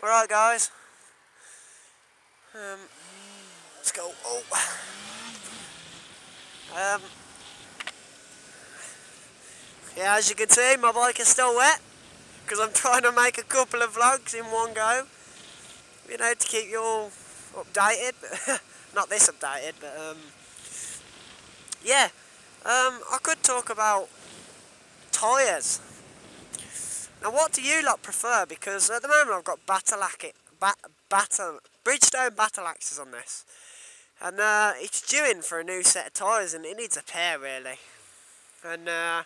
Alright guys. Um, let's go. Oh. Um, yeah, as you can see, my bike is still wet because I'm trying to make a couple of vlogs in one go. You know, to keep you all updated. But Not this updated, but um, yeah. Um, I could talk about tyres. Now, what do you lot prefer? Because at the moment I've got battle bat, battle, Bridgestone battle axes on this. And uh, it's due in for a new set of tyres and it needs a pair really. And uh,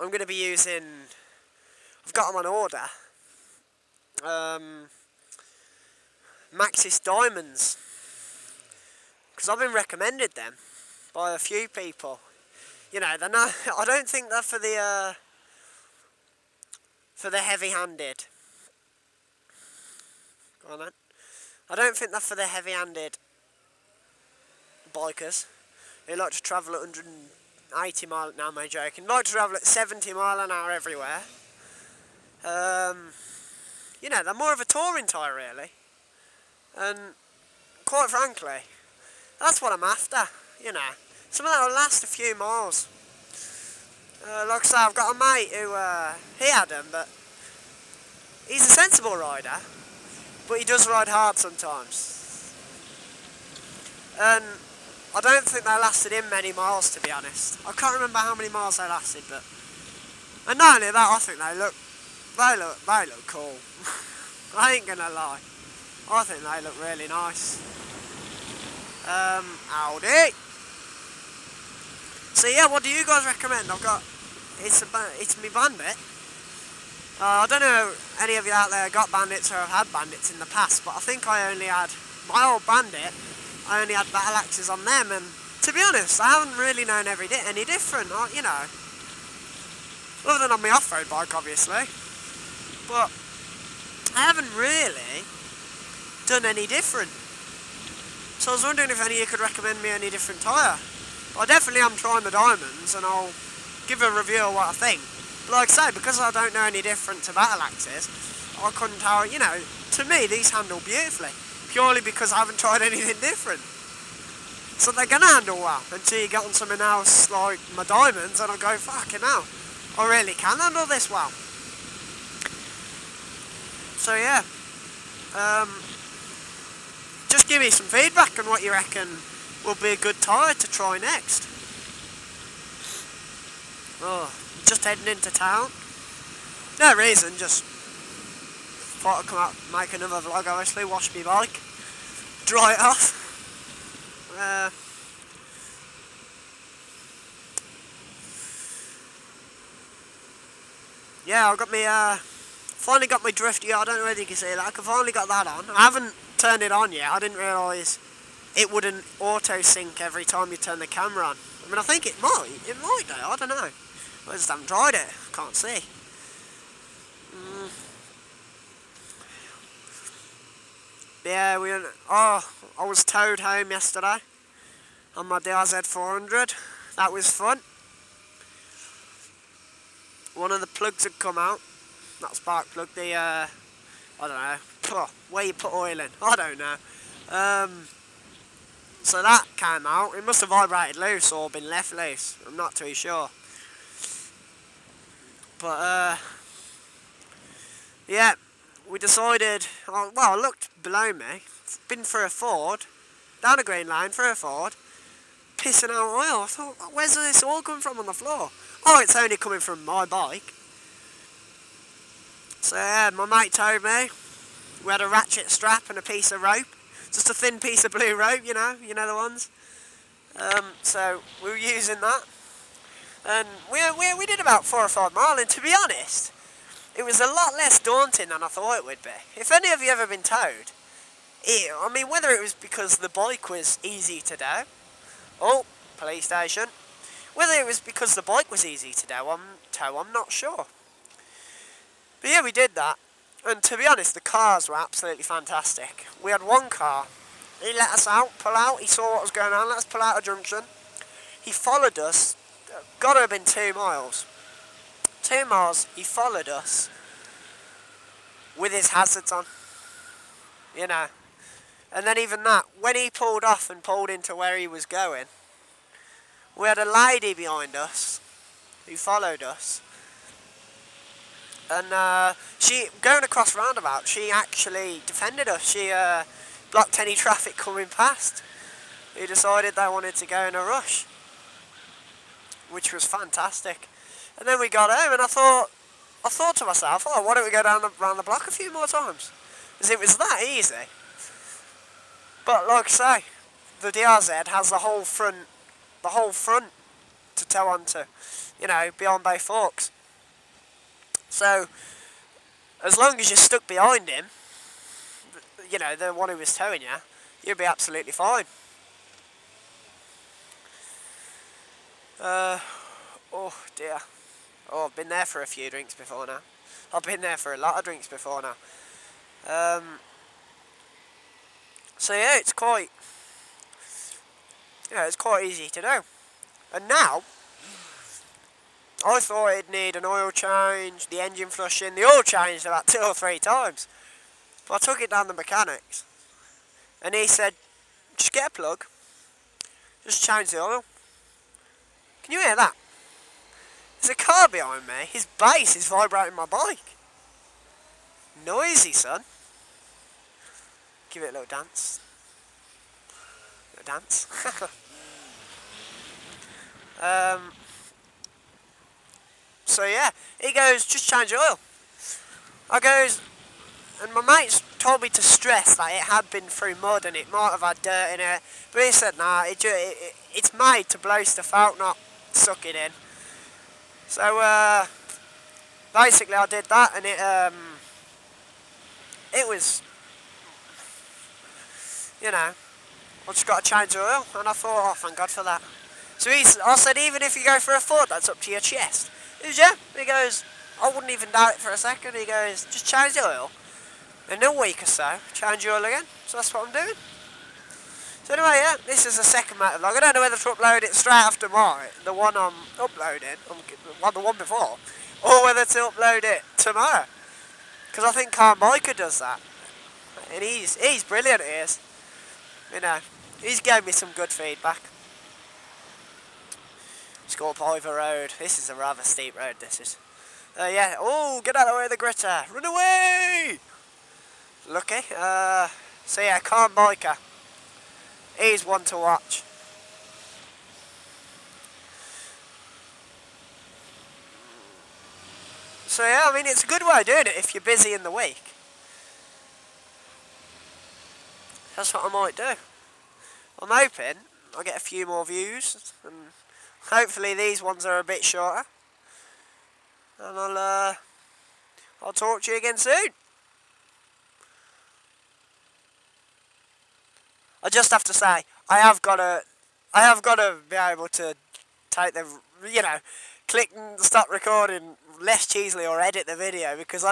I'm going to be using, I've got them on order, um, Maxxis Diamonds. Because I've been recommended them by a few people. You know, they're not, I don't think they're for the, uh, for the heavy-handed. Go on then. I don't think they're for the heavy-handed bikers. They like to travel at 180 mile now am joking. Like to travel at 70 mile an hour everywhere. Um, you know they're more of a touring tyre really. And quite frankly that's what I'm after you know. Some of that will last a few miles uh, like I say I've got a mate who uh, he had them but he's a sensible rider but he does ride hard sometimes. And I don't think they lasted him many miles, to be honest. I can't remember how many miles they lasted, but... And not only that, I think they look... They look, they look cool. I ain't gonna lie. I think they look really nice. Um, Audi. So yeah, what do you guys recommend? I've got... It's a, it's me bandit. Uh, I don't know any of you out there got bandits or have had bandits in the past, but I think I only had my old bandit. I only had battle axes on them, and to be honest, I haven't really known every day any different. You know, other than on my off-road bike, obviously. But I haven't really done any different. So I was wondering if any of you could recommend me any different tyre. I definitely am trying the diamonds, and I'll give a review of what I think like I say, because I don't know any different to battle axes, I couldn't tell, you know, to me these handle beautifully, purely because I haven't tried anything different. So they're going to handle well, until you get on something else like my diamonds and I go, fucking hell, I really can handle this well. So yeah, um, just give me some feedback on what you reckon will be a good tyre to try next. Oh just heading into town. No reason, just thought I'd come out make another vlog obviously, wash my bike, dry it off. Uh, yeah, I've got me, uh, finally got my drift gear, I don't know whether you can see that, I've finally got that on. I haven't turned it on yet, I didn't realise it wouldn't auto sync every time you turn the camera on. I mean, I think it might, it might do, I don't know. I just haven't tried it. Can't see. Mm. Yeah, we. Oh, I was towed home yesterday on my DRZ 400. That was fun. One of the plugs had come out. Not spark plug. The uh, I don't know. Where you put oil in? I don't know. Um, so that came out. It must have vibrated loose or been left loose. I'm not too sure. But, uh, yeah, we decided, oh, well, I looked below me, been for a ford, down a green line for a ford, pissing out oil. I thought, where's this oil coming from on the floor? Oh, it's only coming from my bike. So, yeah, my mate told me, we had a ratchet strap and a piece of rope, just a thin piece of blue rope, you know, you know the ones. Um, so, we were using that and we, we, we did about four or five mile and to be honest it was a lot less daunting than I thought it would be. If any of you ever been towed, it, I mean whether it was because the bike was easy to do, oh, police station, whether it was because the bike was easy to do, I'm, tow, I'm not sure. But yeah, we did that, and to be honest, the cars were absolutely fantastic. We had one car, he let us out, pull out, he saw what was going on, let us pull out a junction. He followed us got to have been two miles. Two miles, he followed us with his hazards on. You know. And then even that, when he pulled off and pulled into where he was going, we had a lady behind us who followed us. And uh, she, going across roundabout, she actually defended us. She uh, blocked any traffic coming past. Who decided they wanted to go in a rush. Which was fantastic. And then we got home and I thought, I thought to myself, oh, why don't we go down the, around the block a few more times? Because it was that easy. But like I say, the DRZ has the whole front, the whole front to tow onto, you know, beyond Bay Forks. So, as long as you're stuck behind him, you know, the one who was towing you, you'll be absolutely fine. Uh, oh dear. Oh, I've been there for a few drinks before now. I've been there for a lot of drinks before now. Um, so yeah, it's quite, yeah, it's quite easy to do. And now, I thought it'd need an oil change, the engine flushing, the oil changed about two or three times. But I took it down the mechanics, and he said, just get a plug, just change the oil. Can you hear that? There's a car behind me, his bass is vibrating my bike. Noisy, son. Give it a little dance. Little dance. um, so yeah, he goes, just change your oil. I goes, and my mates told me to stress that it had been through mud and it might have had dirt in it. But he said, nah, it, it, it's made to blow stuff out, not suck it in. So uh, basically I did that and it um, it was you know, I just got to change oil, and I thought, oh, thank God for that. So I said, even if you go for a ford, that's up to your chest. He goes, yeah. He goes, I wouldn't even doubt it for a second. He goes, just change the oil. In a week or so, change the oil again. So that's what I'm doing. So anyway, yeah, this is the second motor vlog. I don't know whether to upload it straight after my, the one I'm uploading, um, well, the one before, or whether to upload it tomorrow. Because I think Calmbiker does that. And he's, he's brilliant, he is. You know, he's gave me some good feedback. Scorp Ivor Road. This is a rather steep road, this is. Uh, yeah, oh, get out of the way of the gritter. Run away! Lucky. Uh, so yeah, Calmbiker. He's one to watch. So yeah, I mean, it's a good way of doing it if you're busy in the week. That's what I might do. I'm hoping I'll get a few more views and hopefully these ones are a bit shorter. And I'll uh, I'll talk to you again soon. I just have to say, I have got to, I have got to be able to take the, you know, click and stop recording less cheesily or edit the video because I